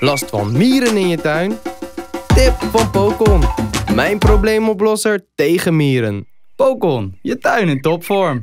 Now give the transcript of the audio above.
Last van mieren in je tuin? Tip van Pokon. Mijn probleemoplosser tegen mieren. Pokon, je tuin in topvorm.